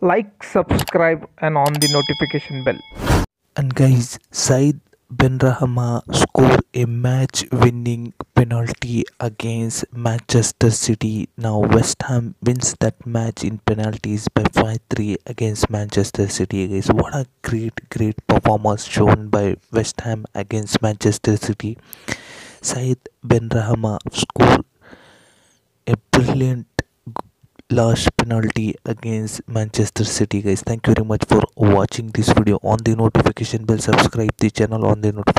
like, subscribe, and on the notification bell. And guys, Said Benrahma scored a match-winning penalty against Manchester City. Now West Ham wins that match in penalties by 5-3 against Manchester City. Guys, what a great, great performance shown by West Ham against Manchester City. Said Benrahma scored a brilliant last penalty against manchester city guys. Thank you very much for watching this video. On the notification bell subscribe the channel on the notification